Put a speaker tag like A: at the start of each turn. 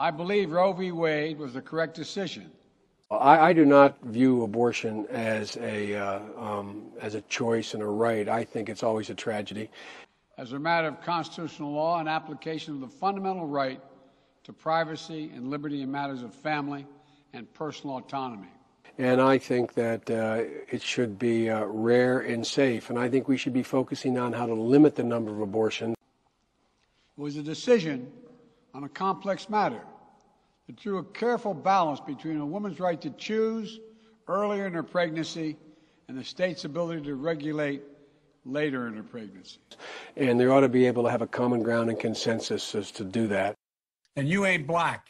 A: I believe Roe v. Wade was the correct decision.
B: I, I do not view abortion as a uh, um, as a choice and a right. I think it's always a tragedy.
A: As a matter of constitutional law and application of the fundamental right to privacy and liberty in matters of family and personal autonomy.
B: And I think that uh, it should be uh, rare and safe. And I think we should be focusing on how to limit the number of abortions.
A: It was a decision on a complex matter that drew a careful balance between a woman's right to choose earlier in her pregnancy and the state's ability to regulate later in her pregnancy.
B: And they ought to be able to have a common ground and consensus as to do that.
C: And you ain't black.